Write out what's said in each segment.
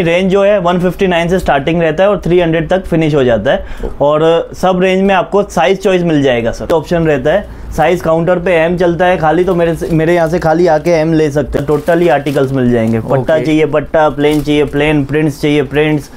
Range जो है 159 से स्टार्टिंग रहता है और 300 तक फिनिश हो जाता है। और सब रेंज में आपको साइज़ चॉइस मिल जाएगा सर ऑप्शन रहता है। साइज़ काउंटर पे एम चलता है खाली तो मेरे मेरे यहाँ से खाली आके एम ले सकते हैं। टोटली आर्टिकल्स मिल जाएँगे। पट्टा चाहिए पट्टा प्लेन चाहिए प्लेन प्रिंट्स चाहिए प्रिंट्स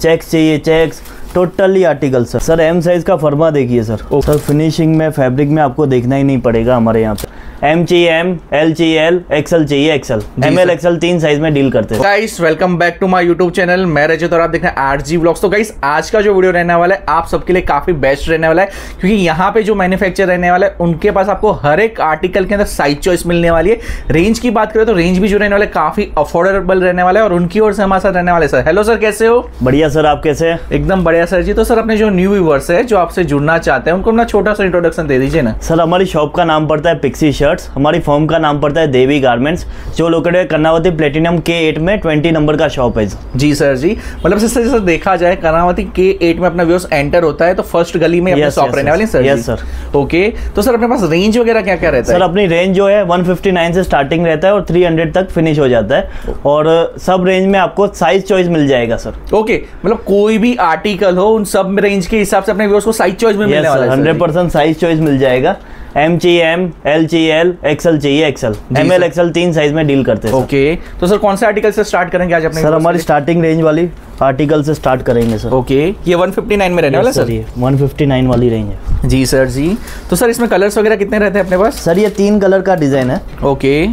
चेक्स चाहिए checks totally article sir sir M size का फर्मा देखिए सर सर फिनिशिंग में फैब्रिक में आपको देखना ही नहीं पड़ेगा हमारे यहाँ पे। एम चाहिए एम एल चाहिए एल एक्सएल चाहिए एक्सएल एम एल एक्सएल तीन साइज़ में डील करते हैं। Guys welcome back to my YouTube channel मैं रजत और आप देख रहे हैं आर जी ब्लॉग्स तो गाइस आज का जो वीडियो रहने वाला है आप सबके लिए काफ़ी बेस्ट रहने वाला है क्योंकि यहाँ पे जो मैन्युफैक्चर रहने वाला है उनके पास आपको हर एक आर्टिकल के अंदर साइज़ चॉइस मिलने वाली है। रेंज की बात करें तो रेंज भी जो रहने वाला है काफ़ी अफोर्डेबल रहने वाला है और उनकी ओर से हमारे साथ रहने वाले सर हेलो सर कैसे हो? बढ़िया सर आप कैसे हैं? एकदम बढ़िया सर जी। तो सर अपने जो न्यू व्यूवर्स है जो आपसे जुड़ना चाहते हैं उनको अपना छोटा सा इंट्रोडक्शन दे दीजिए ना। सर हमारी शॉप का नाम पड़ता है पिक्सी शर्ट्स हमारी फॉर्म का नाम पड़ता है देवी गारमेंट्स जो लोकेटेड है कर्नावती प्लेटिनम के एट में ट्वेंटी नंबर का शॉप है जी सर जी मतलब जैसे जैसे देखा जाए कर्नावती के एट में अपना व्यूअर्स एंटर होता है तो फ़र्स्ट गली में अपनी शॉप रहने. वाली सर जी? sir. ओके तो सर अपने पास रेंज वगैरह क्या क्या रहता है सर अपनी रेंज जो है 159 से स्टार्टिंग रहता है और 300 तक फिनिश हो जाता है और सब रेंज में आपको साइज़ चॉइस मिल जाएगा सर ओके मतलब कोई भी आर्टिकल हो उन सब रेंज के हिसाब से अपने व्यूअर्स को साइज़ चॉइस में मिलने वाला है सर हंड्रेड जी। परसेंट साइज़ चॉइस मिल जाएगा एम चाहिए एम एल चाहिए एल एक्सएल चाहिए एक्सएल एम एल एक्सएल तीन साइज़ में डील करते हैं सर। ओके तो सर कौन से आर्टिकल से स्टार्ट करेंगे आज अपने सर हमारी स्टार्टिंग रेंज वाली आर्टिकल से स्टार्ट करेंगे सर? ओके ये 159 में रहने वाला सर ये 159 वाली रेंज है. जी सर जी. तो सर इसमें कलर्स वगैरह कितने रहते हैं अपने पास? सर ये तीन कलर का डिज़ाइन है. ओके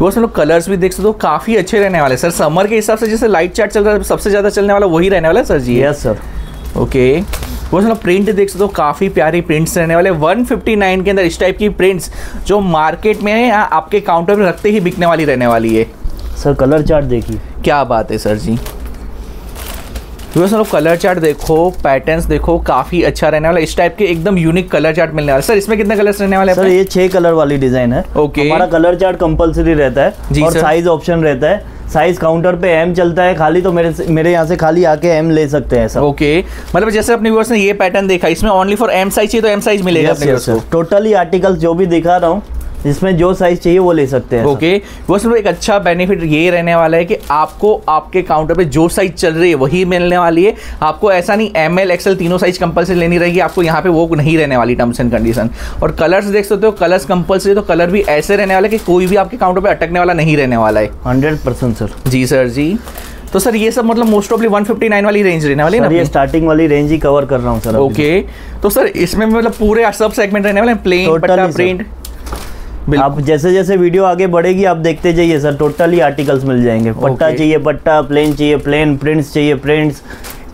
वो सब लोग कलर्स भी देख सकते हो काफ़ी अच्छे रहने वाले सर समर के हिसाब से जैसे लाइट चार्ट चल रहा है सबसे ज़्यादा चलने वाला वही रहने वाला है सर जी. यस सर ओके वो सब प्रिंट देख सकते हो काफ़ी प्यारी प्रिंट्स रहने वाले। 159 के अंदर इस टाइप की प्रिंट्स जो मार्केट में है आपके काउंटर पे रखते ही बिकने वाली रहने वाली है। सर कलर चार्ट देखिए। क्या बात है सर जी। तो सब कलर चार्ट देखो पैटर्न्स देखो काफ़ी अच्छा रहने वाला। इस टाइप के एकदम यूनिक कलर चार्ट मिलने वाला। सर इसमें कितने कलर्स रहने वाले सर ये छह कलर वाली डिज़ाइन है। Okay. हमारा कलर चार्ट कंपलसरी रहता है जी और साइज़ ऑप्शन रहता है। साइज़ काउंटर पे एम चलता है खाली तो मेरे मेरे यहाँ से खाली आके एम ले सकते हैं सर। Okay okay. मतलब जैसे अपने व्यूअर्स ने ये पैटर्न देखा इसमें ओनली फॉर एम साइज़ चाहिए तो एम साइज़ मिलेगा टोटली आर्टिकल जो भी दिखा रहा हूँ जिसमें जो साइज़ चाहिए वो ले सकते हैं। ओके वो सिर्फ़ एक अच्छा बेनिफिट ये रहने वाला है कि आपको आपके काउंटर पे जो साइज़ चल रही है वही मिलने वाली है। आपको ऐसा नहीं एम एल एक्सएल तीनों साइज़ कंपलसरी लेनी रहेगी आपको यहाँ पे वो नहीं रहने वाली टर्म्स एंड कंडीशन और कलर्स देख सकते हो कलर्स कंपलसरी तो कलर भी ऐसे रहने वाले कि कोई भी आपके काउंटर पे अटकने वाला नहीं रहने वाला है। हंड्रेड परसेंट सर जी सर जी. तो सर ये सब मतलब मोस्ट ऑफली 159 वाली रेंज रहने वाली है सर ये स्टार्टिंग वाली रेंज ही कवर कर रहा हूँ सर। ओके तो सर इसमें मतलब पूरे सब सेगमेंट रहने वाले हैं प्लेन पट्टा प्रिंट आप जैसे जैसे वीडियो आगे बढ़ेगी आप देखते जाइए सर टोटली आर्टिकल्स मिल जाएँगे। पट्टा चाहिए पट्टा प्लेन चाहिए प्लेन प्रिंट्स चाहिए प्रिंट्स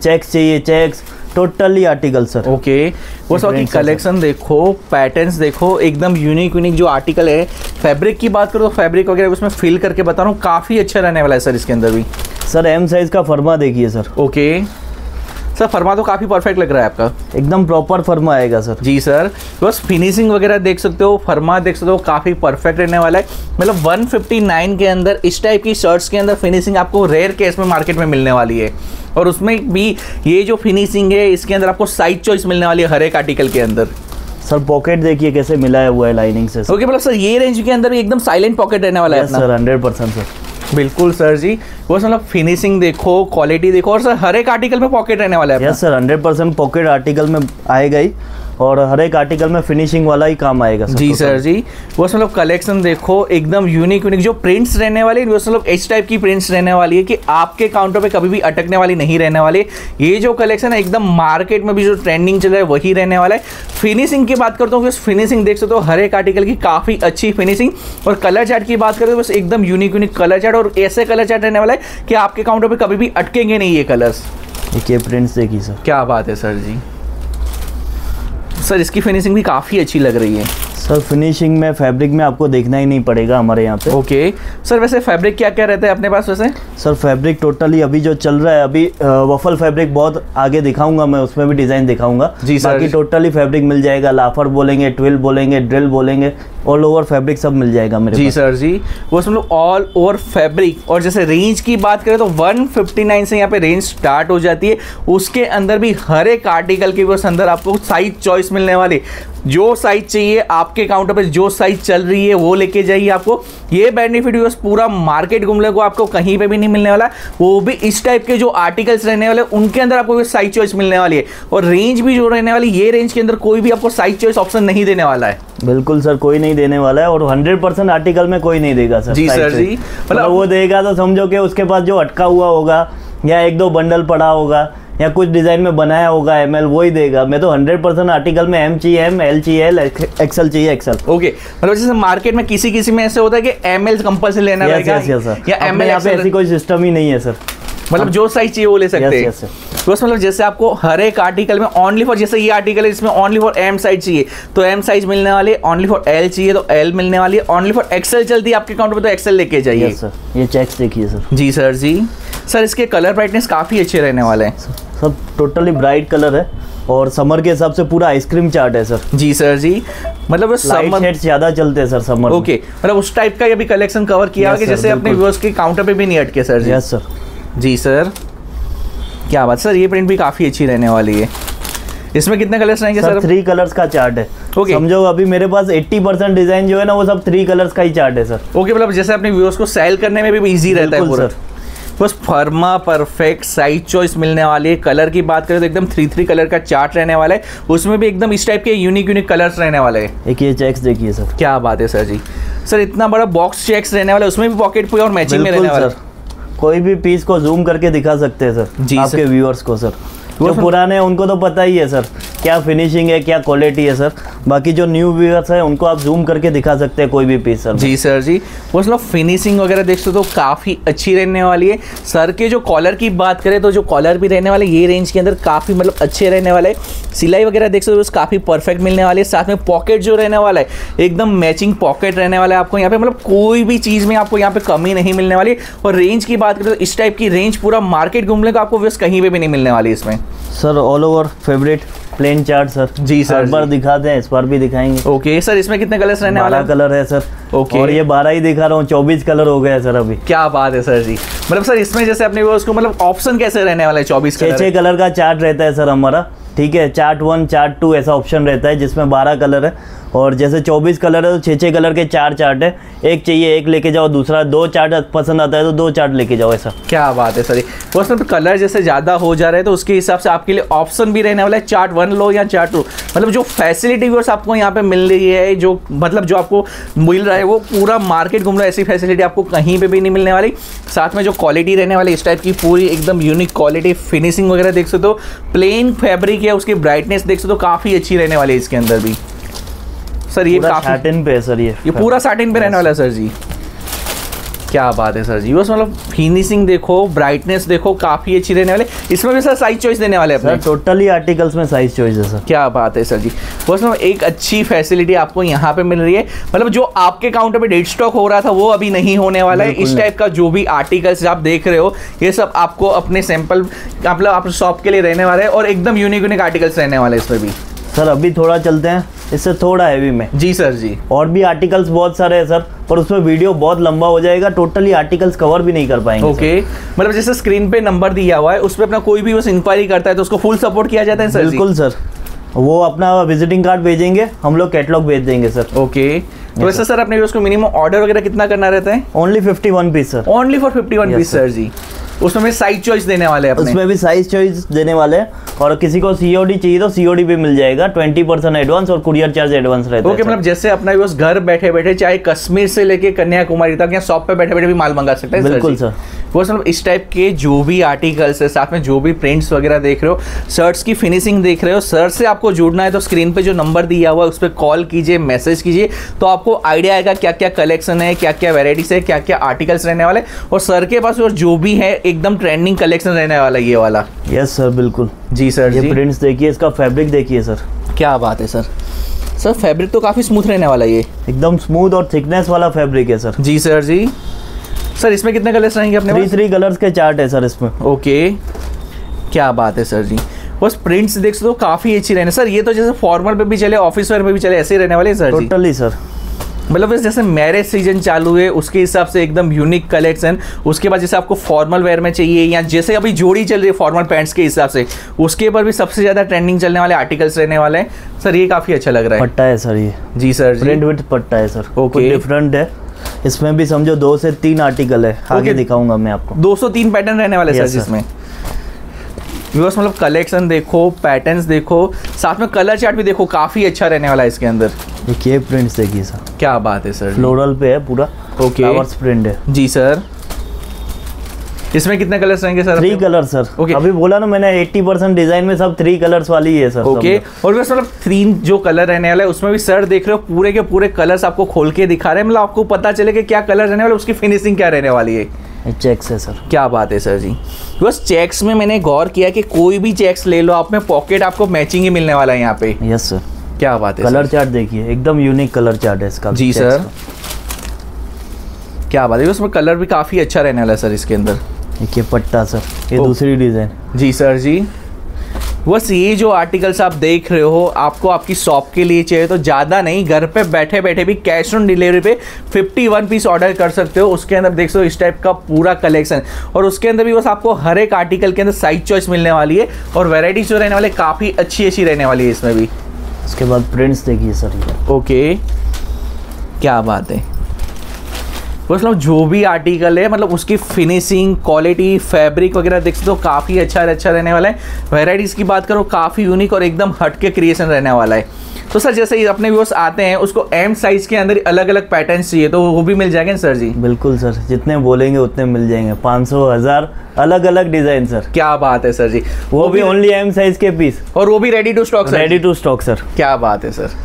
चेक्स चाहिए checks totally article sir okay वो सब की कलेक्शन देखो पैटर्न्स देखो एकदम यूनिक यूनिक जो आर्टिकल है फैब्रिक की बात करो तो फैब्रिक वगैरह उसमें फिल करके बता रहा हूँ काफ़ी अच्छा रहने वाला है सर इसके अंदर भी। सर एम साइज़ का फर्मा देखिए सर ओके सर फरमा तो काफ़ी परफेक्ट लग रहा है आपका। एकदम प्रॉपर फर्मा आएगा सर। जी सर। बस फिनिशिंग वगैरह देख सकते हो फरमा देख सकते हो काफ़ी परफेक्ट रहने वाला है। मतलब 159 के अंदर इस टाइप की शर्ट्स के अंदर फिनिशिंग आपको रेयर केस में मार्केट में मिलने वाली है। और उसमें भी ये जो फिनिशिंग है इसके अंदर आपको साइज़ चॉइस मिलने वाली है हर एक आर्टिकल के अंदर। सर पॉकेट देखिए कैसे मिलाया हुआ है लाइनिंग से ओके मतलब सर ये रेंज के अंदर भी एकदम साइलेंट पॉकेट रहने वाला है सर हंड्रेड परसेंट सर बिल्कुल सर जी। वो मतलब फिनिशिंग देखो क्वालिटी देखो और सर हर एक आर्टिकल में पॉकेट रहने वाला है yes sir hundred percent pocket article में आएगा ही और हर एक आर्टिकल में फिनिशिंग वाला ही काम आएगा जी total। सर जी। वो मतलब कलेक्शन देखो एकदम यूनिक यूनिक जो प्रिंट्स रहने वाली वो मतलब इस टाइप की प्रिंट्स रहने वाली है कि आपके काउंटर पे कभी भी अटकने वाली नहीं रहने वाली। ये जो कलेक्शन है एकदम मार्केट में भी जो ट्रेंडिंग चल रहा है वही रहने वाला है। फिनिशिंग की बात करता हूँ फिनिशिंग देख सकते हो हर एक आर्टिकल की काफ़ी अच्छी फिनिशिंग और कलर चार्ट की बात करें तो बस एकदम यूनिक यूनिक कलर चार्ट और ऐसे कलर चार्ट रहने वाला है कि आपके काउंटर पर कभी भी अटकेंगे नहीं ये कलर्स देखिए प्रिंट्स देखिए सर। क्या बात है सर जी। सर इसकी फिनिशिंग भी काफ़ी अच्छी लग रही है। सर फिनिशिंग में फैब्रिक में आपको देखना ही नहीं पड़ेगा हमारे यहाँ पे। ओके सर वैसे फैब्रिक क्या क्या रहता है अपने पास वैसे? सर फैब्रिक टोटली अभी जो चल रहा है अभी वफल फैब्रिक बहुत आगे दिखाऊँगा मैं उसमें भी डिज़ाइन दिखाऊँगा। जी सर। बाकी टोटली फैब्रिक मिल जाएगा लाफर बोलेंगे ट्विल बोलेंगे ड्रिल बोलेंगे ऑल ओवर फैब्रिक सब मिल जाएगा मेरे जी सर जी. वो सब लोग ऑल ओवर फैब्रिक और जैसे रेंज की बात करें तो 159 से यहाँ पे रेंज स्टार्ट हो जाती है। उसके अंदर भी हर एक आर्टिकल के अंदर आपको साइज़ चॉइस मिलने वाली। जो साइज़ चाहिए आपके काउंटर पर जो साइज़ चल रही है वो लेके जाइए आपको। ये बेनिफिट यूज़ पूरा मार्केट घूमने को आपको कहीं पे भी नहीं मिलने वाला। वो भी इस टाइप के जो आर्टिकल्स रहने वाले उनके अंदर आपको साइज़ चॉइस मिलने वाली है। और रेंज भी जो रहने वाली ये रेंज के अंदर कोई भी आपको साइज़ चॉइस ऑप्शन नहीं देने वाला है। बिल्कुल सर कोई नहीं देने वाला है और 100 परसेंट आर्टिकल में कोई नहीं देगा सर जी सर जी। मतलब मतलब- वो देगा तो समझो कि उसके पास जो अटका हुआ होगा या एक दो बंडल पड़ा होगा या कुछ डिज़ाइन में बनाया होगा एम एल वही देगा। मैं तो 100 परसेंट आर्टिकल में एम चाहिए एम एल चाहिए एल एक्सएल चाहिए एक्सएल ओके मतलब जैसे मार्केट में किसी किसी में ऐसे होता है कि एम एल कंपल्सरी लेना या एम एल यहाँ पे ऐसी कोई सिस्टम ही नहीं है सर मतलब जो साइज़ चाहिए वो ले सकते हैं। बस मतलब जैसे आपको हर एक आर्टिकल में ओनली फॉर जैसे ये आर्टिकल है इसमें ओनली फॉर एम साइज़ चाहिए। तो एम साइज़ मिलने वाली ओनली फॉर एल चाहिए तो एल मिलने वाली है। ओनली फॉर एक्सेल चलती है आपके अकाउंट में तो एक्सेल लेके जाइए। सर ये चेक्स देखिए सर जी सर जी। सर इसके कलर ब्राइटनेस काफ़ी अच्छे रहने वाले हैं। सब टोटली ब्राइट कलर है और समर के हिसाब से पूरा आइसक्रीम चार्ट है सर जी सर जी। मतलब समर शेड्स ज़्यादा चलते हैं सर समर ओके मतलब उस टाइप का ये भी कलेक्शन कवर किया Yes, कि जैसे अपने व्यूअर्स के काउंटर पे भी नहीं अटके सर जी। यस सर जी सर क्या बात सर ये प्रिंट भी काफ़ी अच्छी रहने वाली है। इसमें कितने कलर्स रहेंगे सर थ्री कलर्स का चार्ट है। Okay. समझो अभी मेरे पास 80 परसेंट डिज़ाइन जो है ना वो सब थ्री कलर्स का ही चार्ट है सर। ओके मतलब जैसे अपने व्यूअर्स को सेल करने में भी इजी रहता है पूरा। बस फर्मा परफेक्ट साइज़ चॉइस मिलने वाली है। कलर की बात करें तो एकदम थ्री थ्री कलर का चार्ट रहने वाला है। उसमें भी एकदम इस टाइप के यूनिक यूनिक कलर्स रहने वाले हैं। एक ये चेक्स देखिए सर। क्या बात है सर जी। सर इतना बड़ा बॉक्स चेक्स रहने वाला है उसमें भी पॉकेट पूरा और मैचिंग में रहने वाला सर। कोई भी पीस को जूम करके दिखा सकते हैं सर जी, आपके व्यूअर्स को सर जो पुराने हैं उनको तो पता ही है सर। क्या फिनिशिंग है क्या क्वालिटी है सर। बाकी जो न्यू व्यूअर्स है उनको आप जूम करके दिखा सकते हैं कोई भी पीस सर। जी सर जी। वो मतलब फिनिशिंग वगैरह देख सकते हो तो काफ़ी अच्छी रहने वाली है। सर के जो कॉलर की बात करें तो जो कॉलर भी रहने वाले ये रेंज के अंदर काफ़ी मतलब अच्छे रहने वाले हैं। सिलाई वगैरह देख सकते हो काफ़ी परफेक्ट मिलने वाली है। साथ में पॉकेट जो रहने वाला है एकदम मैचिंग पॉकेट रहने वाला है आपको। यहाँ पे मतलब कोई भी चीज़ में आपको यहाँ पे कमी नहीं मिलने वाली। और रेंज की बात करें तो इस टाइप की रेंज पूरा मार्केट घूमने का आपको व्यस्त कहीं पे भी नहीं मिलने वाली इसमें। Sir all over favourite plain chart sir जी, सर, हर बार दिखाते हैं इस बार भी दिखाएँगे। ओके सर इसमें कितने कलर्स रहने वाला कलर है सर Okay. और ये बारह ही दिखा रहा हूँ चौबीस कलर हो गया सर अभी। क्या बात है सर जी. मतलब सर इसमें जैसे अपने उसको मतलब ऑप्शन कैसे रहने वाला है चौबीस छः छः कलर का चार्ट रहता है सर हमारा। ठीक है चार्ट वन चार्ट टू ऐसा ऑप्शन रहता है जिसमें बारह कलर है। और जैसे चौबीस कलर है तो छः छः कलर के चार चार्ट है। एक चाहिए, एक लेके जाओ, दूसरा दो चार्ट पसंद आता है तो दो चार्ट लेके जाओ ऐसा। क्या बात है, सर। उसमें कलर जैसे ज़्यादा हो जा रहे हैं तो उसके हिसाब से आपके लिए ऑप्शन भी रहने वाला है, चार्ट वन लो या चार्ट टू। मतलब जो फैसिलिटी व्यूअर्स आपको यहाँ पे मिल रही है, जो मतलब जो आपको मिल रहा है, वो पूरा मार्केट घूम रहा है, ऐसी फैसिलिटी आपको कहीं पे भी नहीं मिलने वाली। साथ में जो क्वालिटी रहने वाली इस टाइप की पूरी एकदम यूनिक क्वालिटी फिनिशिंग वगैरह देख सकते हो। प्लेन फैब्रिक है उसकी ब्राइटनेस देख सकते हो, काफ़ी अच्छी रहने वाली है इसके अंदर भी। सर ये काफ़ी सैटिन पे है सर ये ये पूरा साटिन पे रहने वाला है सर जी। क्या बात है सर जी। बस मतलब फिनिशिंग देखो ब्राइटनेस देखो काफ़ी अच्छी रहने वाले। इसमें भी सर साइज़ चॉइस देने वाले हैं अपने। टोटली आर्टिकल्स में साइज़ चॉइस है सर। क्या बात है सर जी। बस मतलब एक अच्छी फैसिलिटी आपको यहाँ पे मिल रही है। मतलब जो आपके काउंटर पे डेट स्टॉक हो रहा था वो अभी नहीं होने वाला है। इस टाइप का जो भी आर्टिकल्स आप देख रहे हो ये सब आपको अपने सैंपल मतलब आप शॉप के लिए रहने वाले हैं और एकदम यूनिक यूनिक आर्टिकल्स रहने वाले हैं इसमें भी। सर अभी थोड़ा चलते हैं। इससे थोड़ा हैवी में। जी सर जी। और भी आर्टिकल्स बहुत सारे हैं सर पर उसमें वीडियो बहुत लंबा हो जाएगा। टोटली आर्टिकल्स कवर भी नहीं कर पाएँगे। ओके मतलब जैसे स्क्रीन पे नंबर दिया हुआ है उस पर अपना कोई भी बस इंक्वायरी करता है तो उसको फुल सपोर्ट किया जाता है सर जी? बिल्कुल सर। वो अपना विजिटिंग कार्ड भेजेंगे हम लोग कैटलॉग भेज देंगे सर। ओके तो वैसे सर अपने उसको मिनिमम ऑर्डर वगैरह कितना करना रहता है? Only fifty one piece sir only four fifty one piece sir जी। उसमें साइज़ चॉइस देने वाले हैं अपने। उसमें भी साइज़ चॉइस देने वाले हैं और किसी को सीओडी चाहिए तो सीओडी भी मिल जाएगा ट्वेंटी परसेंट एडवांस और कुरियर चार्ज एडवांस रहता ओके है मतलब जैसे अपना घर बैठे बैठे चाहे कश्मीर से लेके कन्याकुमारी तक या शॉप पे बैठे बैठे भी माल मंगा सकते हैं बिल्कुल सर। बस मतलब इस टाइप के जो भी आर्टिकल्स है साथ में जो भी प्रिंट्स वगैरह देख रहे हो शर्ट्स की फिनिशिंग देख रहे हो सर से आपको जुड़ना है तो स्क्रीन पे जो नंबर दिया हुआ है उस पर कॉल कीजिए मैसेज कीजिए तो आपको आइडिया आएगा क्या क्या कलेक्शन है क्या क्या वेराइटीज है क्या क्या आर्टिकल्स रहने वाले और सर के पास और जो भी है एकदम ट्रेंडिंग कलेक्शन रहने वाला ये वाला। यस सर बिल्कुल। जी सर ये प्रिंट्स देखिए इसका फैब्रिक देखिए सर क्या बात है सर सर फैब्रिक तो काफ़ी स्मूथ रहने वाला है ये। एकदम स्मूथ और थिकनेस वाला फैब्रिक है सर जी सर जी। सर इसमें कितने कलर्स रहेंगे अपने थ्री थ्री कलर्स के चार्ट है सर इसमें। ओके क्या बात है सर जी। बस प्रिंट्स देख सकते हो काफ़ी अच्छी रहने सर ये तो जैसे फॉर्मल पे भी चले ऑफ़िस वेयर पे भी चले ऐसे ही रहने वाले हैं सर टोटली सर मतलब जैसे मैरिज सीज़न चालू है उसके हिसाब से एकदम यूनिक कलेक्शन उसके बाद जैसे आपको फॉर्मल वेयर में चाहिए या जैसे अभी जोड़ी चल रही है फॉर्मल पैंट्स के हिसाब से उसके ऊपर भी सबसे ज़्यादा ट्रेंडिंग चलने वाले आर्टिकल्स रहने वाले हैं। सर ये काफ़ी अच्छा लग रहा है। पट्टा है सर ये। जी सर प्रिंट विथ पट्टा है सर. कुछ डिफरेंट है। इसमें भी समझो दो से तीन आर्टिकल है। आगे Okay. दिखाऊँगा मैं आपको। 203 पैटर्न रहने वाले Yes, सर इसमें व्यूअर्स मतलब कलेक्शन देखो पैटर्न्स देखो साथ में कलर चार्ट भी देखो काफ़ी अच्छा रहने वाला है इसके अंदर। देखिए प्रिंट्स देखिए सर क्या बात है सर फ्लोरल पे है पूरा। Okay. प्रिंट है। जी सर इसमें कितने कलर्स रहेंगे sir three colour sir Okay. अभी बोला ना मैंने 80 परसेंट डिज़ाइन में सब थ्री कलर्स वाली है सर ओके और बस मतलब तीन जो कलर रहने वाला है उसमें भी सर देख रहे हो पूरे के पूरे कलर्स आपको खोल के दिखा रहे हैं। मतलब आपको पता चले कि क्या कलर रहने वाला उसकी फिनिशिंग क्या रहने वाली है। चेक्स है सर क्या बात है सर जी। बस चेक्स में मैंने गौर किया कि कोई भी चेक्स ले लो आप में पॉकेट आपको मैचिंग ही मिलने वाला है यहाँ पे। यस सर क्या बात है कलर? चार्ट देखिए एकदम यूनिक कलर चार्ट है इसका। जी सर क्या बात है उसमें कलर भी काफ़ी अच्छा रहने वाला है सर इसके अंदर। देखिए पट्टा सर। ये दूसरी डिज़ाइन। जी सर जी। बस ये जो आर्टिकल्स आप देख रहे हो आपको आपकी शॉप के लिए चाहिए तो ज़्यादा नहीं घर पे बैठे बैठे भी कैश ऑन डिलीवरी पे 51 पीस ऑर्डर कर सकते हो। उसके अंदर देख सकते हो इस टाइप का पूरा कलेक्शन और उसके अंदर भी बस आपको हर एक आर्टिकल के अंदर साइज़ चॉइस मिलने वाली है और वेराइटीज जो रहने वाले काफ़ी अच्छी अच्छी रहने वाली है इसमें भी। उसके बाद प्रिंट्स देखिए सर ओके क्या बात है। मतलब जो भी आर्टिकल है मतलब उसकी फिनिशिंग क्वालिटी फैब्रिक वगैरह देख सकते हो काफ़ी अच्छा अच्छा रहने वाला है। वेराइटीज़ की बात करो काफ़ी यूनिक और एकदम हट के क्रिएशन रहने वाला है। तो सर जैसे ही अपने व्यूअर्स आते हैं उसको एम साइज़ के अंदर अलग अलग पैटर्न चाहिए तो वो भी मिल जाएँगे सर जी? बिल्कुल सर जितने बोलेंगे उतने मिल जाएँगे। 500 हज़ार अलग अलग डिज़ाइन सर। क्या बात है सर जी। वो भी ओनली एम साइज़ के पीस और वो भी ready to stock ready to stock sir क्या बात है सर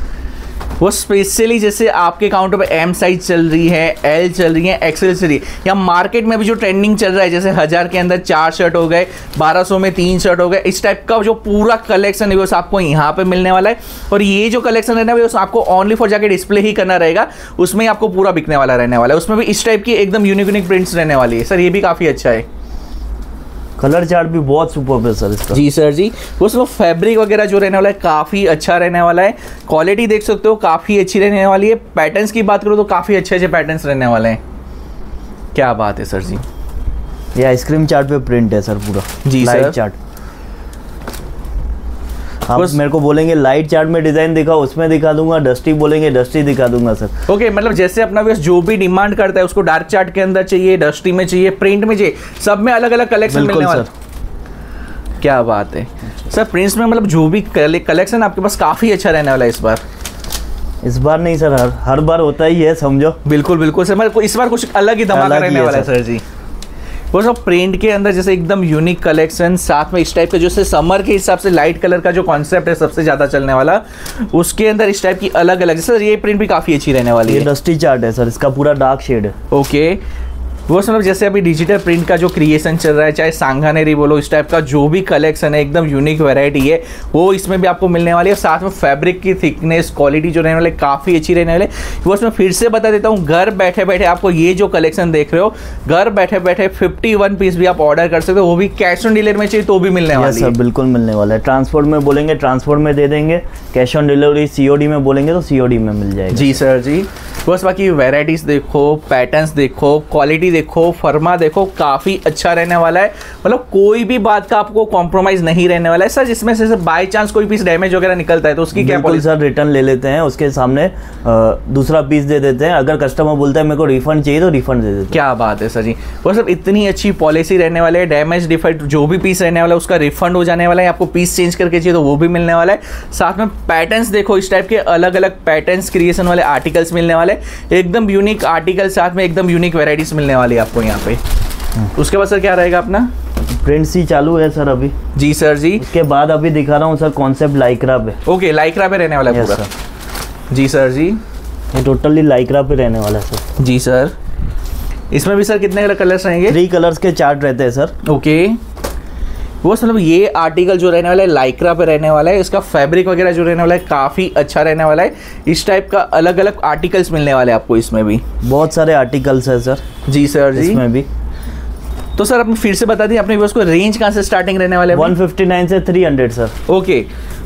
वो स्पेशली जैसे आपके काउंटर पे एम साइज़ चल रही है एल चल रही है एक्सएल चल रही है, या मार्केट में भी जो ट्रेंडिंग चल रहा है, जैसे हज़ार के अंदर चार शर्ट हो गए 1200 में तीन शर्ट हो गए, इस टाइप का जो पूरा कलेक्शन है वो आपको यहाँ पे मिलने वाला है। और ये जो कलेक्शन रहना है, वो आपको ओनली फॉर जाके डिस्प्ले ही करना रहेगा, उसमें आपको पूरा बिकने वाला रहने वाला है। उसमें भी इस टाइप की एकदम यूनिक यूनिक प्रिंट्स रहने वाली है। सर, ये भी काफ़ी अच्छा है। कलर चार्ट भी बहुत सुपर है सर इसका। जी सर जी। वो उसमें फैब्रिक वगैरह जो रहने वाला है काफ़ी अच्छा रहने वाला है। क्वालिटी देख सकते हो काफ़ी अच्छी रहने वाली है। पैटर्न्स की बात करो तो काफ़ी अच्छे अच्छे पैटर्न्स रहने वाले हैं। क्या बात है सर जी। ये आइसक्रीम चार्ट पे प्रिंट है सर पूरा। जी, सर। चार्ट आप बस- मेरे को बोलेंगे लाइट चार्ट में डिज़ाइन दिखाओ उसमें दिखा दूँगा डस्टी बोलेंगे डस्टी दिखा दूँगा सर ओके okay, मतलब जैसे अपना व्यस्त जो भी डिमांड करता है उसको डार्क चार्ट के अंदर चाहिए डस्टी में चाहिए प्रिंट में चाहिए सब में अलग अलग कलेक्शन मिलने वाला। क्या बात है। सर प्रिंट्स में मतलब जो भी कलेक्शन आपके पास काफ़ी अच्छा रहने वाला है इस बार। इस बार नहीं सर हर हर बार होता ही है समझो। बिल्कुल बिल्कुल सर मतलब इस बार कुछ अलग ही धमाका रहने वाला है। सर जी। वो सब प्रिंट के अंदर जैसे एकदम यूनिक कलेक्शन साथ में इस टाइप के जैसे समर के हिसाब से लाइट कलर का जो कॉन्सेप्ट है सबसे ज़्यादा चलने वाला उसके अंदर इस टाइप की अलग अलग जैसे ये प्रिंट भी काफ़ी अच्छी रहने वाली है। डस्टी चार्ट है सर इसका पूरा डार्क शेड ओके वो मतलब जैसे अभी डिजिटल प्रिंट का जो क्रिएशन चल रहा है चाहे सांगानेरी बोलो इस टाइप का जो भी कलेक्शन है एकदम यूनिक वैरायटी है वो इसमें भी आपको मिलने वाली है। साथ में फैब्रिक की थिकनेस क्वालिटी जो रहने वाले काफ़ी अच्छी रहने वाले। वो उसमें फिर से बता देता हूँ घर बैठे बैठे आपको ये जो कलेक्शन देख रहे हो घर बैठे बैठे 51 पीस भी आप ऑर्डर कर सकते हो वो भी कैश ऑन डिलीवरी में चाहिए तो भी मिलने वाली सर है। बिल्कुल मिलने वाला है। ट्रांसपोर्ट में बोलेंगे ट्रांसपोर्ट में दे देंगे। कैश ऑन डिलीवरी सीओडी में बोलेंगे तो सीओडी में मिल जाएगा। जी सर जी। बस बाकी वैरायटीज देखो पैटर्न्स देखो क्वालिटी देखो फर्मा देखो काफ़ी अच्छा रहने वाला है। मतलब कोई भी बात का आपको कॉम्प्रोमाइज़ नहीं रहने वाला है। सर जिसमें से बाई चांस कोई पीस डैमेज वगैरह निकलता है तो उसकी क्या पॉलिसी सर रिटर्न ले लेते हैं उसके सामने दूसरा पीस दे देते हैं। अगर कस्टमर बोलता है मेरे को रिफंड चाहिए तो रिफंड दे देते हैं। क्या बात है सर जी। वो सब इतनी अच्छी पॉलिसी रहने वाले है डैमेज डिफेक्ट जो भी पीस रहने वाला है उसका रिफंड हो जाने वाला है आपको पीस चेंज करके चाहिए तो वो भी मिलने वाला है। साथ में पैटर्न्स देखो इस टाइप के अलग अलग पैटर्न्स क्रिएशन वाले आर्टिकल्स मिलने वाले एकदम यूनिक आर्टिकल साथ में एकदम यूनिक वेराइटीज मिलने वाली है आपको यहाँ पे। उसके बाद सर क्या रहेगा अपना? प्रिंट सी चालू है सर अभी। जी सर जी। उसके बाद अभी दिखा रहा हूँ सर कॉन्सेप्ट लाइक्रा पे। ओके लाइक्रा पे रहने वाला है पूरा। जी सर जी। ये टोटली लाइक्रा पे रहने वाला है सर। जी सर। इसमें भी सर कितने कलर्स रहेंगे? थ्री कलर्स के चार्ट रहते हैं सर ओके। वो मतलब ये आर्टिकल जो रहने वाला है लाइक्रा पे रहने वाला है इसका फैब्रिक वगैरह जो रहने वाला है काफ़ी अच्छा रहने वाला है। इस टाइप का अलग अलग आर्टिकल्स मिलने वाले हैं आपको इसमें भी। बहुत सारे आर्टिकल्स है सर जी सर जी। इसमें भी। तो सर अपने फिर से बता दिए अपने व्यूअर्स को रेंज कहाँ से स्टार्टिंग रहने वाले हैं 159 से 300 सर ओके।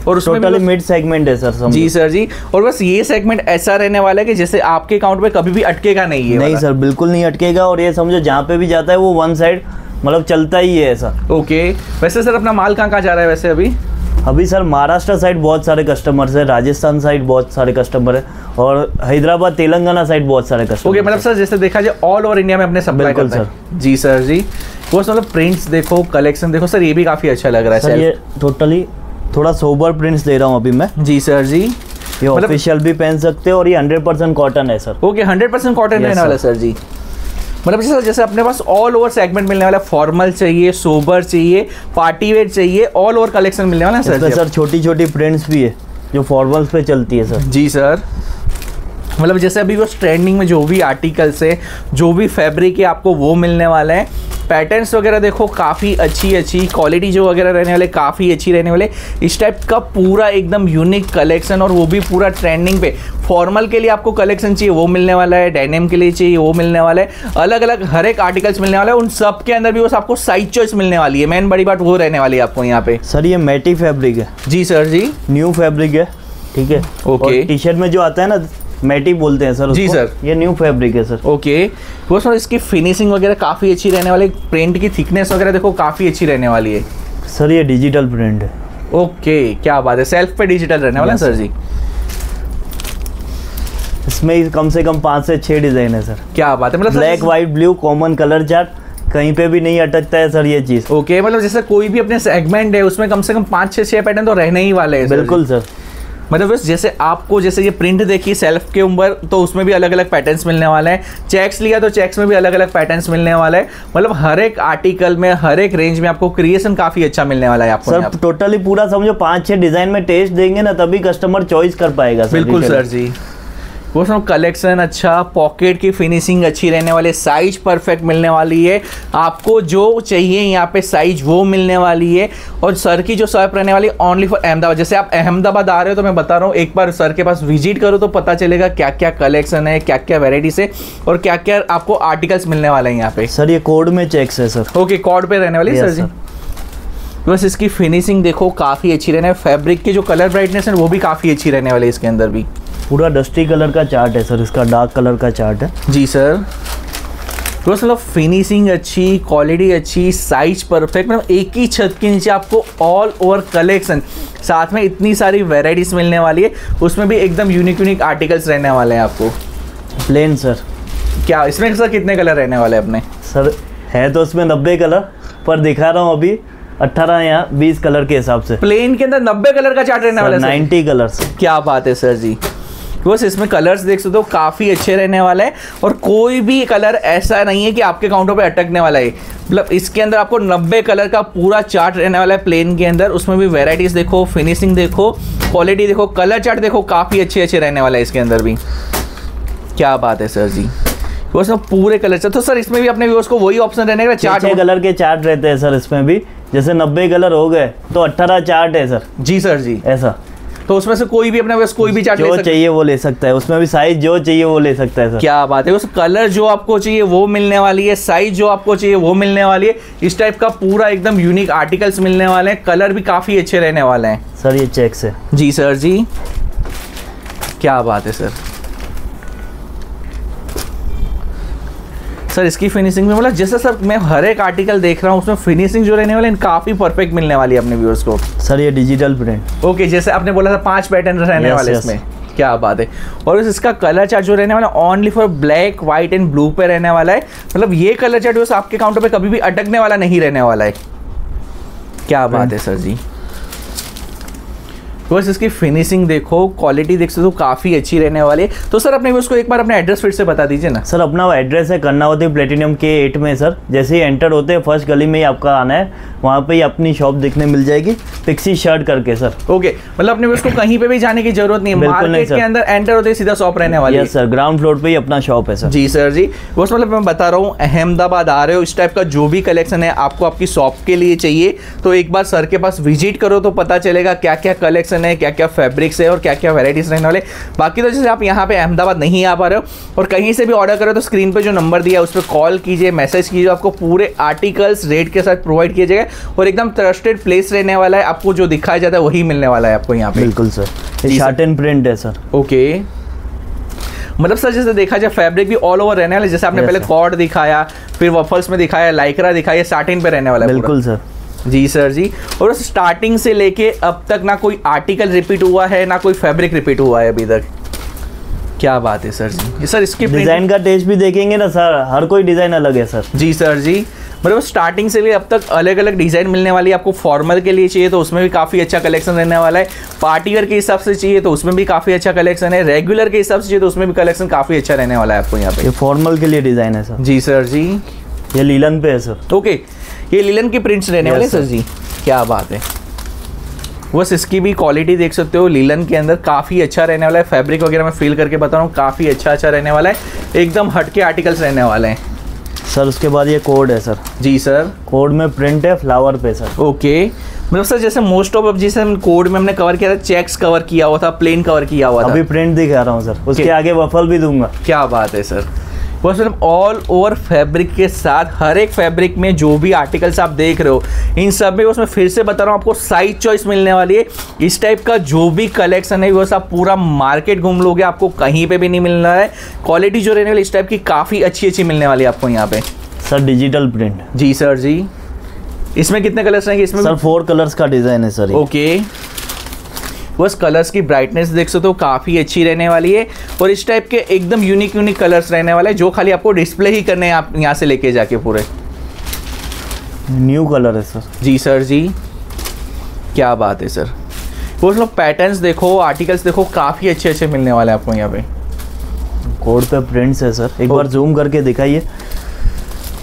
और उसमें टोटली मिड सेगमेंट है सर जी सर जी। और बस ये सेगमेंट ऐसा रहने वाला है कि जैसे आपके अकाउंट पे कभी भी अटकेगा नहीं है नहीं सर बिल्कुल नहीं अटकेगा। और ये समझो जहाँ पे भी जाता है वो वन साइड मतलब चलता ही है ऐसा। ओके वैसे सर अपना माल कहाँ कहाँ जा रहा है वैसे अभी? अभी सर महाराष्ट्र साइड बहुत सारे कस्टमर्स है राजस्थान साइड बहुत सारे कस्टमर है और हैदराबाद तेलंगाना साइड बहुत सारे कस्टमर ओके मतलब सर जैसे देखा जाए ऑल ओवर इंडिया में अपने सप्लाई बिल्कुल, हैं। जी सर जी। वो मतलब प्रिंट्स देखो कलेक्शन देखो सर ये भी काफ़ी अच्छा लग रहा है सर ये टोटली थोड़ा सोबर प्रिंट्स दे रहा हूँ अभी मैं। जी सर जी। ये मतलब- ऑफिशियल भी पहन सकते हो और ये हंड्रेड परसेंट कॉटन है sir okay hundred percent cotton रहने वाला सर जी। मतलब जैसे जैसे अपने पास ऑल ओवर सेगमेंट मिलने वाला है। फॉर्मल चाहिए सोबर चाहिए पार्टी वेयर चाहिए ऑल ओवर कलेक्शन मिलने वाला है सर सर छोटी छोटी प्रिंट्स भी है जो फॉर्मल्स पे चलती है सर जी सर मतलब जैसे अभी वो ट्रेंडिंग में जो भी आर्टिकल्स है जो भी फैब्रिक है आपको वो मिलने वाला है। पैटर्न्स वगैरह देखो काफ़ी अच्छी अच्छी क्वालिटी जो वगैरह रहने वाले काफ़ी अच्छी रहने वाले। इस टाइप का पूरा एकदम यूनिक कलेक्शन और वो भी पूरा ट्रेंडिंग पे। फॉर्मल के लिए आपको कलेक्शन चाहिए वो मिलने वाला है। डेनिम के लिए चाहिए वो मिलने वाला है। अलग अलग हर एक आर्टिकल्स मिलने वाला है। उन सब के अंदर भी बस आपको साइज़ चॉइस मिलने वाली है। मेन बड़ी बात वो रहने वाली है आपको यहाँ पे। सर ये मैटी फैब्रिक है। जी सर जी। न्यू फैब्रिक है। ठीक है। ओके टी शर्ट में जो आता है ना मैटी बोलते हैं सर जी, सर। ये न्यू फैब्रिक है सर ओके वो सर इसकी फिनिशिंग वगैरह काफ़ी अच्छी रहने वाली प्रिंट की थिकनेस वगैरह देखो काफ़ी अच्छी रहने वाली है। सर ये डिजिटल प्रिंट है। ओके क्या बात है। सेल्फ पे डिजिटल रहने वाला है सर जी। इसमें कम से कम पाँच से छः डिज़ाइन है सर क्या बात है। मतलब black white blue common colour chart कहीं पे भी नहीं अटकता है सर ये चीज़। ओके मतलब जैसे कोई भी अपने सेगमेंट है उसमें कम से कम पाँच छः छः पैटर्न तो रहने ही वाले हैं सर बिल्कुल सर मतलब बस जैसे आपको जैसे ये प्रिंट देखी सेल्फ के ऊपर तो उसमें भी अलग अलग पैटर्न्स मिलने वाले हैं। चेक्स लिया तो चेक्स में भी अलग अलग पैटर्न्स मिलने वाले हैं। मतलब हर एक आर्टिकल में हर एक रेंज में आपको क्रिएशन काफ़ी अच्छा मिलने वाला है आपको सर टोटली पूरा समझो पाँच छह डिज़ाइन में टेस्ट देंगे ना तभी कस्टमर चॉइस कर पाएगा बिल्कुल सर जी। वो सब कलेक्शन अच्छा पॉकेट की फिनिशिंग अच्छी रहने वाली है साइज़ परफेक्ट मिलने वाली है। आपको जो चाहिए यहाँ पे साइज़ वो मिलने वाली है। और सर की जो शॉप रहने वाली ओनली फॉर अहमदाबाद जैसे आप अहमदाबाद आ रहे हो तो मैं बता रहा हूँ एक बार सर के पास विज़िट करो तो पता चलेगा क्या क्या कलेक्शन है क्या क्या वेराइटीज है और क्या क्या आपको आर्टिकल्स मिलने वाले हैं यहाँ पे। सर ये कोड में चेक्स है सर ओके कॉर्ड पे रहने वाली सर जी? बस इसकी फिनिशिंग देखो काफ़ी अच्छी रहने फैब्रिक की जो कलर ब्राइटनेस है वो भी काफ़ी अच्छी रहने वाली है इसके अंदर भी। पूरा डस्टी कलर का चार्ट है सर इसका डार्क कलर का चार्ट है. जी सर तो मतलब फिनिशिंग अच्छी क्वालिटी अच्छी साइज़ परफेक्ट मतलब एक ही छत के नीचे आपको ऑल ओवर कलेक्शन साथ में इतनी सारी वेराइटीज मिलने वाली है. उसमें भी एकदम यूनिक यूनिक आर्टिकल्स रहने वाले हैं आपको. प्लेन सर क्या इसमें सर कितने कलर रहने वाले हैं अपने? सर है तो उसमें नब्बे कलर पर दिखा रहा हूँ अभी अट्ठारह या बीस कलर के हिसाब से। प्लेन के अंदर नब्बे कलर का चार्ट रहने वाला है। नाइन्टी कलर्स क्या बात है सर जी. बस इसमें कलर्स देख सकते हो काफ़ी अच्छे रहने वाला है और कोई भी कलर ऐसा नहीं है कि आपके काउंटर पे अटकने वाला है। मतलब इसके अंदर आपको 90 कलर का पूरा चार्ट रहने वाला है प्लेन के अंदर। उसमें भी वेराइटीज़ देखो फिनिशिंग देखो क्वालिटी देखो कलर चार्ट देखो काफ़ी अच्छे अच्छे रहने वाला है इसके अंदर भी। क्या बात है सर जी। बस में पूरे कलर चार्ट तो सर इसमें भी अपने व्यूअर्स को वही ऑप्शन रहने का चार चार्ट कलर के चार्ट रहते हैं सर इसमें भी। जैसे नब्बे कलर हो गए तो अट्ठारह चार्ट है सर जी सर जी। ऐसा। तो उसमें से कोई भी अपने पास कोई भी चार्ट जो चाहिए वो ले सकता है। उसमें भी साइज़ जो चाहिए वो ले सकता है सर क्या बात है उस कलर जो आपको चाहिए वो मिलने वाली है साइज़ जो आपको चाहिए वो मिलने वाली है। इस टाइप का पूरा एकदम यूनिक आर्टिकल्स मिलने वाले हैं। कलर भी काफ़ी अच्छे रहने वाले हैं। सर ये चेक से जी सर जी। क्या बात है सर सर इसकी फिनिशिंग में मतलब जैसे सर मैं हर एक आर्टिकल देख रहा हूँ उसमें फिनिशिंग जो रहने वाले हैं काफ़ी परफेक्ट मिलने वाली है अपने व्यूअर्स को। सर ये डिजिटल प्रिंट ओके जैसे आपने बोला था पाँच पैटर्न रहने Yes, वाले yes. इसमें। क्या बात है। और इस- इसका कलर चार्ट जो रहने वाला है only for black white and blue पे रहने वाला है। मतलब ये कलर चार्ट जो आपके काउंटर पे कभी भी अटकने वाला नहीं रहने वाला है। क्या बात है सर जी। बस इसकी फिनिशिंग देखो क्वालिटी देख सकते हो काफ़ी अच्छी रहने वाली है। तो सर अपने उसको एक बार अपना एड्रेस फिर से बता दीजिए ना। सर अपना एड्रेस है कर्नावती प्लेटिनियम के एट में सर। जैसे ही एंटर होते हैं फ़र्स्ट गली में ही आपका आना है। वहाँ पे ही अपनी शॉप देखने मिल जाएगी। पिक्सी शर्ट करके सर। ओके मतलब अपने उसको कहीं पे भी जाने की ज़रूरत नहीं है। मार्केट के अंदर एंटर होते ही सीधा शॉप रहने वाली है। सर ग्राउंड फ्लोर पे ही अपना शॉप है सर। जी सर जी। बस मतलब मैं बता रहा हूँ अहमदाबाद आ रहे हो। इस टाइप का जो भी कलेक्शन है आपको आपकी शॉप के लिए चाहिए। तो एक बार सर के पास विज़िट करो तो पता चलेगा क्या क्या कलेक्शन कलेक्शन है क्या क्या फैब्रिक्स है और क्या क्या वेराइटीज रहने वाले। बाकी तो जैसे आप यहाँ पे अहमदाबाद नहीं आ पा रहे हो और कहीं से भी ऑर्डर करो तो स्क्रीन पे जो नंबर दिया है उस पर कॉल कीजिए मैसेज कीजिए आपको पूरे आर्टिकल्स रेट के साथ प्रोवाइड किया जाएगा। और एकदम ट्रस्टेड प्लेस रहने वाला है आपको जो दिखाया जाता है वही मिलने वाला है आपको यहाँ पे। बिल्कुल सर। शार्ट एंड प्रिंट है सर। ओके मतलब सर जैसे देखा जाए फैब्रिक भी ऑल ओवर रहने वाला है जैसे आपने पहले कॉर्ड दिखाया फिर वफल्स में दिखाया लाइकरा दिखाया साटिन पे रहने वाला है बिल्कुल सर। जी सर जी। और स्टार्टिंग से लेके अब तक ना कोई आर्टिकल रिपीट हुआ है ना कोई फैब्रिक रिपीट हुआ है अभी तक। क्या बात है सर जी। सर इसके डिज़ाइन का टेस्ट भी देखेंगे ना सर हर कोई डिज़ाइन अलग है सर। जी सर जी। मतलब स्टार्टिंग से भी अब तक अलग अलग डिज़ाइन मिलने वाली है आपको फॉर्मल के लिए चाहिए तो उसमें भी काफ़ी अच्छा कलेक्शन रहने वाला है। पार्टी वेयर के हिसाब से चाहिए तो उसमें भी काफ़ी अच्छा कलेक्शन है। रेगुलर के हिसाब से चाहिए तो उसमें भी कलेक्शन काफ़ी अच्छा रहने वाला है आपको यहाँ पे। ये फॉर्मल के लिए डिज़ाइन है सर। जी सर जी। ये लीलन पे है सर। ओके ये लिलन के प्रिंट्स रहने वाले सर जी। क्या बात है। बस इसकी भी क्वालिटी देख सकते हो लीलन के अंदर काफ़ी अच्छा रहने वाला है। फैब्रिक वगैरह मैं फील करके बता रहा हूँ काफ़ी अच्छा अच्छा रहने वाला है। एकदम हटके आर्टिकल्स रहने वाले हैं। सर उसके बाद ये कोड है सर जी सर कोड में प्रिंट है फ्लावर पे सर ओके मतलब सर जैसे मोस्ट ऑफ़ अब जैसे हम कोड में हमने कवर किया था चेक्स कवर किया हुआ था प्लेन कवर किया हुआ था। अभी प्रिंट दिखा रहा हूँ सर उसके आगे वफल भी दूँगा। क्या बात है सर बस मतलब ऑल ओवर फैब्रिक के साथ हर एक फैब्रिक में जो भी आर्टिकल्स आप देख रहे हो इन सब में उसमें फिर से बता रहा हूँ आपको साइज़ चॉइस मिलने वाली है। इस टाइप का जो भी कलेक्शन है वो सब पूरा मार्केट घूम लोगे आपको कहीं पे भी नहीं मिल रहा है। क्वालिटी जो रहने वाली इस टाइप की काफ़ी अच्छी अच्छी मिलने वाली है आपको यहाँ पे। सर डिजिटल प्रिंट जी सर जी। इसमें कितने कलर्स रहेंगे इसमें? सर फोर कलर्स का डिज़ाइन है सर। ओके बस कलर्स की ब्राइटनेस देख सकते हो काफ़ी अच्छी रहने वाली है। और इस टाइप के एकदम यूनिक यूनिक कलर्स रहने वाले हैं जो खाली आपको डिस्प्ले ही करने हैं आप यहाँ से लेके जाके पूरे। न्यू कलर है सर जी सर जी। क्या बात है सर वो लोग पैटर्न्स देखो आर्टिकल्स देखो काफ़ी अच्छे अच्छे मिलने वाले हैं आपको यहाँ पे। कोड पे प्रिंट्स है सर एक बार जूम करके दिखाइए।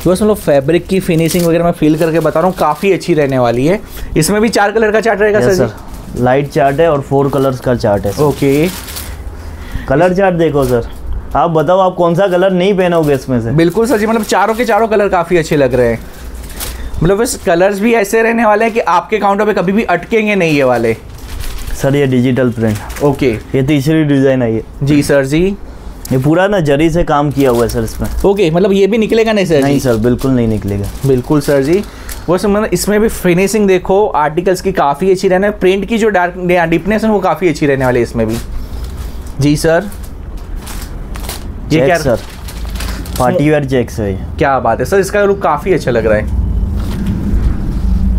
बस मतलब फैब्रिक की फिनिशिंग वगैरह मैं फील करके बता रहा हूँ काफ़ी अच्छी रहने वाली है। इसमें भी चार कलर का चार्ट रहेगा सर सर लाइट चार्ट है और फोर कलर्स का चार्ट है। ओके। कलर चार्ट देखो सर। आप बताओ आप कौन सा कलर नहीं पहनोगे इसमें से? बिल्कुल सर जी मतलब चारों के चारों कलर काफ़ी अच्छे लग रहे हैं। मतलब बस कलर्स भी ऐसे रहने वाले हैं कि आपके काउंटर पे कभी भी अटकेंगे नहीं ये वाले। सर ये डिजिटल प्रिंट। ओके। ये तीसरी डिज़ाइन आई है जी सर जी। ये पूरा ना जरी से काम किया हुआ है सर इसमें। ओके मतलब ये भी निकलेगा नहीं सर नहीं जी? सर बिल्कुल नहीं निकलेगा। बिल्कुल सर जी। वो मतलब इसमें भी फिनिशिंग देखो आर्टिकल्स की काफ़ी अच्छी रहने प्रिंट की जो डार्क डिपनेस है वो काफ़ी अच्छी रहने वाली है इसमें भी। जी सर ये क्या सर पार्टी वेयर जैक्स है क्या बात है सर इसका लुक काफ़ी अच्छा लग रहा है।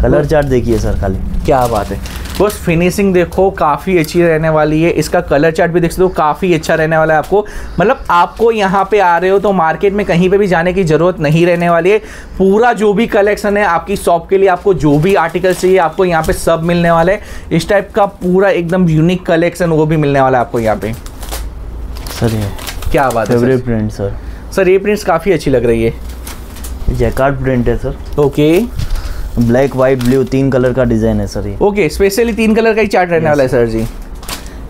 कलर चार्ट देखिए सर खाली। क्या बात है। बस फिनिशिंग देखो काफ़ी अच्छी रहने वाली है। इसका कलर चार्ट भी देख सकते हो काफ़ी अच्छा रहने वाला है आपको। मतलब आपको यहाँ पे आ रहे हो तो मार्केट में कहीं पे भी जाने की ज़रूरत नहीं रहने वाली है। पूरा जो भी कलेक्शन है आपकी शॉप के लिए आपको जो भी आर्टिकल चाहिए आपको यहाँ पे सब मिलने वाला है। इस टाइप का पूरा एकदम यूनिक कलेक्शन वो भी मिलने वाला है आपको यहाँ पे। सर ये क्या बात है सर? Print sir. सर ये प्रिंट्स काफ़ी अच्छी लग रही है। जैकार्ड प्रिंट है sir. Okay black white blue तीन कलर का डिज़ाइन है सर ये। ओके स्पेशली तीन कलर का ही चार्ट रहने वाला है सर जी।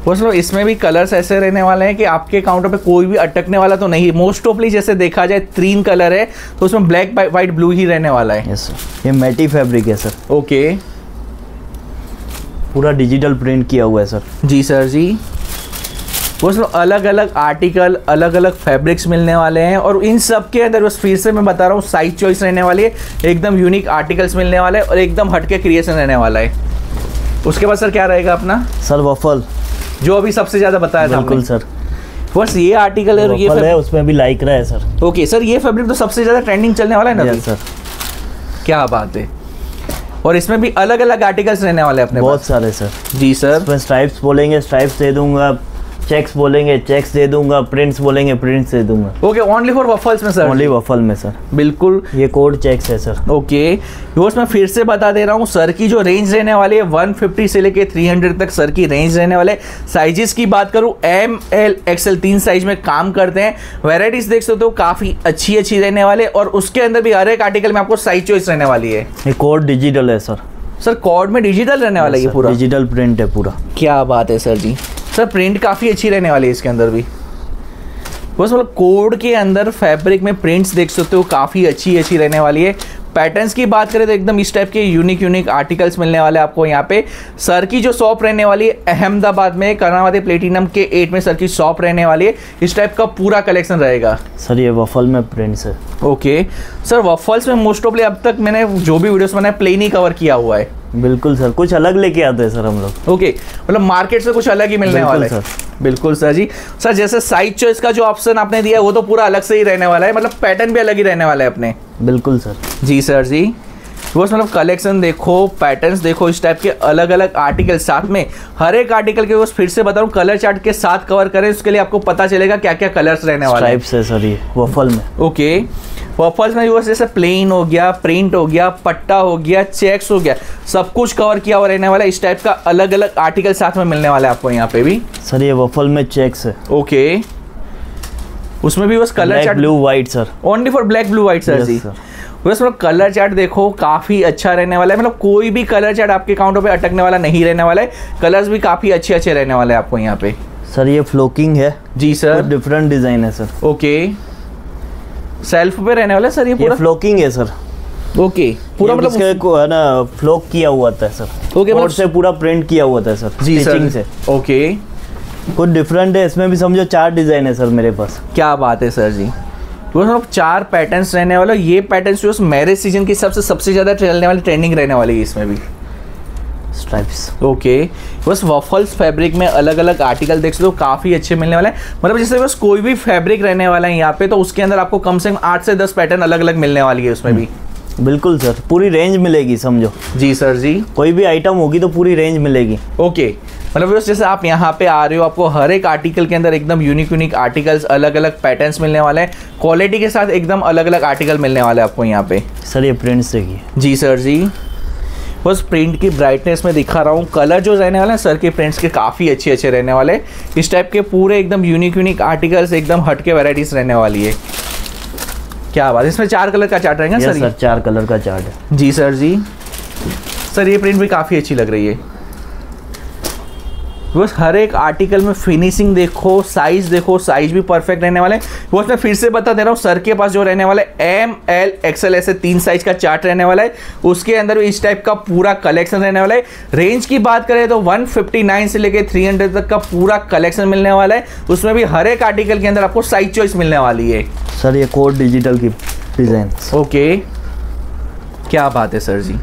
लो इसमें भी कलर्स ऐसे रहने वाले हैं कि आपके काउंटर पे कोई भी अटकने वाला तो नहीं मोस्ट ऑफली जैसे देखा जाए तीन कलर है तो उसमें ब्लैक व्हाइट ब्लू ही रहने वाला है। यस सर ये मैटी फैब्रिक है सर ओके पूरा डिजिटल प्रिंट किया हुआ है सर जी सर जी। लो अलग अलग आर्टिकल अलग अलग फैब्रिक्स मिलने वाले हैं और इन सब के अंदर बस फिर से मैं बता रहा हूँ साइज़ चॉइस रहने वाली है एकदम यूनिक आर्टिकल्स मिलने वाले हैं और एकदम हटके क्रिएशन रहने वाला है। उसके बाद सर क्या रहेगा अपना? सर वफल जो अभी सबसे ज़्यादा बताया था बिल्कुल सर बस ये आर्टिकल है और ये है उसमें भी लाइक रहा है सर ओके सर ये फैब्रिक तो सबसे ज़्यादा ट्रेंडिंग चलने वाला है ना सर क्या बात है। और इसमें भी अलग अलग आर्टिकल्स रहने वाले हैं अपने बहुत सारे सर जी सर स्ट्राइप्स बोलेंगे स्ट्राइप्स दे दूँगा चेक्स बोलेंगे चेक्स दे दूँगा प्रिंट्स बोलेंगे प्रिंट्स दे दूँगा। ओके ओनली फॉर वफल्स में सर ओनली वफल में सर बिल्कुल। ये कोड चेक्स है सर ओके योर्स मैं फिर से बता दे रहा हूँ सर की जो रेंज रहने वाली है 150 से लेके 300 तक सर की रेंज रहने वाले। साइजेस की बात करूँ एम एल एक्सएल तीन साइज़ में काम करते हैं। वेराइटीज देख सकते हो काफ़ी अच्छी अच्छी रहने वाले और उसके अंदर भी हर एक आर्टिकल में आपको साइज़ चॉइस रहने वाली है। ये कोड डिजिटल है सर सर कॉर्ड में डिजिटल रहने वाला है ये पूरा? डिजिटल प्रिंट है पूरा। क्या बात है सर जी। सर प्रिंट काफ़ी अच्छी रहने वाली है इसके अंदर भी। बस मतलब कोड के अंदर फैब्रिक में प्रिंट्स देख सकते हो काफ़ी अच्छी अच्छी रहने वाली है। पैटर्न्स की बात करें तो एकदम इस टाइप के यूनिक यूनिक आर्टिकल्स मिलने वाले आपको यहाँ पे। सर की जो शॉप रहने वाली है अहमदाबाद में कर्नावती प्लेटिनम के एट में सर की शॉप रहने वाली है। इस टाइप का पूरा कलेक्शन रहेगा। सर ये वफल में प्रिंट्स है। ओके सर वफल्स में मोस्ट ऑफली अब तक मैंने जो भी वीडियोस बनाए प्लेन ही कवर किया हुआ है। बिल्कुल सर कुछ अलग लेके आते हैं सर हम लोग। ओके मतलब मार्केट से कुछ अलग ही मिलने वाला है। बिल्कुल सर जी। सर जैसे साइज़ चॉइस का जो ऑप्शन आपने दिया है वो तो पूरा अलग से ही रहने वाला है मतलब पैटर्न भी अलग ही रहने वाला है अपने। बिल्कुल सर। जी सर जी। बस मतलब कलेक्शन देखो पैटर्न्स देखो इस टाइप के अलग अलग आर्टिकल साथ में। हर एक आर्टिकल के बस फिर से बता रहा हूँ कलर चार्ट के साथ कवर करें उसके लिए आपको पता चलेगा क्या क्या कलर्स रहने वाले हैं। है सर ये वफल में। ओके पर्पल्स में बस जैसे प्लेन हो गया प्रिंट हो गया पट्टा हो गया चेक्स हो गया सब कुछ कवर किया हुआ रहने वाला है। इस टाइप का अलग अलग आर्टिकल साथ में मिलने वाला है आपको यहाँ पे भी। सर ये वफल में चेक्स है। ओके उसमें भी बस colour chart blue white sir only for black blue white sir जी। बस मतलब कलर चार्ट देखो काफ़ी अच्छा रहने वाला है। मतलब कोई भी कलर चार्ट आपके काउंटर पे अटकने वाला नहीं रहने वाला है। कलर्स भी काफ़ी अच्छे अच्छे रहने वाले हैं आपको यहाँ पे। सर ये फ्लोकिंग है। जी सर डिफरेंट डिज़ाइन है सर ओके सेल्फ पे रहने वाला है सर ये पूरा? फ्लोकिंग है सर। ओके पूरा मतलब इसके को है ना फ्लोक किया हुआ था सर। ओके और मतलब- से पूरा प्रिंट किया हुआ था सर जी सर। से। ओके। कुछ डिफरेंट है इसमें भी समझो चार डिज़ाइन है सर मेरे पास। क्या बात है सर जी। वो मतलब चार पैटर्न्स रहने वाले ये पैटर्न्स जो मैरिज सीज़न के हिसाब से सबसे ज़्यादा चलने वाली ट्रेंडिंग रहने वाली है इसमें भी। स्ट्राइप्स ओके बस वफल्स फैब्रिक में अलग अलग आर्टिकल देख सकते हो काफ़ी अच्छे मिलने वाले हैं। मतलब जैसे बस कोई भी फैब्रिक रहने वाला है यहाँ पे तो उसके अंदर आपको कम से कम आठ से दस पैटर्न अलग अलग मिलने वाली है उसमें भी। बिल्कुल सर पूरी रेंज मिलेगी समझो। जी सर जी। कोई भी आइटम होगी तो पूरी रेंज मिलेगी। ओके मतलब बस जैसे आप यहाँ पे आ रहे हो आपको हर एक आर्टिकल के अंदर एकदम यूनिक यूनिक आर्टिकल्स अलग अलग पैटर्न्स मिलने वाले हैं। क्वालिटी के साथ एकदम अलग अलग आर्टिकल मिलने वाले हैं आपको यहाँ पे। सर ये प्रिंट्स देखिए। जी सर जी। बस प्रिंट की ब्राइटनेस में दिखा रहा हूँ। कलर जो रहने वाले हैं सर के प्रिंट्स के काफ़ी अच्छे अच्छे रहने वाले इस टाइप के पूरे एकदम यूनिक यूनिक आर्टिकल्स एकदम हटके वेराइटीज़ रहने वाली है। क्या बात इसमें चार कलर का चार्ट रहेगा सर सर चार कलर का चार्ट है। जी सर जी। सर ये प्रिंट भी काफ़ी अच्छी लग रही है। बस हर एक आर्टिकल में फिनिशिंग देखो साइज़ देखो साइज़ भी परफेक्ट रहने वाले हैं। बस मैं फिर से बता दे रहा हूँ सर के पास जो रहने वाला है एम एल एक्सएल ऐसे तीन साइज़ का चार्ट रहने वाला है। उसके अंदर भी इस टाइप का पूरा कलेक्शन रहने वाला है। रेंज की बात करें तो 159 से लेके 300 तक का पूरा कलेक्शन मिलने वाला है। उसमें भी हर एक आर्टिकल के अंदर आपको साइज़ चॉइस मिलने वाली है। सर ये कोड डिजिटल की डिज़ाइन ओके क्या बात है सर जी।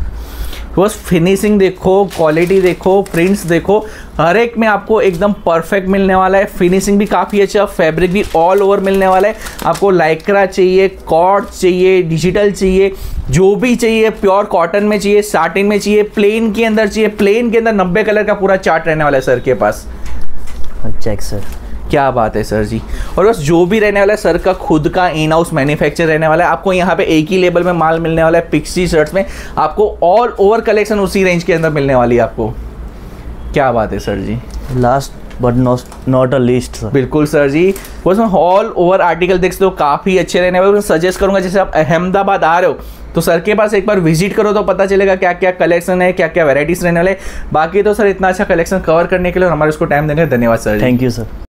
बस फिनिशिंग देखो क्वालिटी देखो प्रिंट्स देखो, हर एक में आपको एकदम परफेक्ट मिलने वाला है। फिनिशिंग भी काफ़ी अच्छा फैब्रिक भी ऑल ओवर मिलने वाला है। आपको लाइक्रा चाहिए कॉर्ड चाहिए डिजिटल चाहिए, जो भी चाहिए प्योर कॉटन में चाहिए साटिन में चाहिए प्लेन के अंदर चाहिए प्लेन के अंदर नब्बे कलर का पूरा चार्ट रहने वाला है सर के पास। चेक सर क्या बात है सर जी। और बस जो भी रहने वाला है सर का खुद का इन हाउस मैन्युफैक्चर रहने वाला है आपको यहाँ पे एक ही लेवल में माल मिलने वाला है पिक्सी शर्ट्स में। आपको ऑल ओवर कलेक्शन उसी रेंज के अंदर मिलने वाली है आपको। क्या बात है sir ji. Last but not not a least बिल्कुल सर जी। बस मैं ऑल ओवर आर्टिकल देख सकते हो काफ़ी अच्छे रहने वाले। सजेस्ट करूँगा जैसे आप अहमदाबाद आ रहे हो तो सर के पास एक बार विज़िट करो तो पता चलेगा क्या क्या कलेक्शन है क्या क्या वेराइटीज रहने वाले। बाकी तो सर इतना अच्छा कलेक्शन कवर करने के लिए और हमारे उसको टाइम देने धन्यवाद सर थैंक यू सर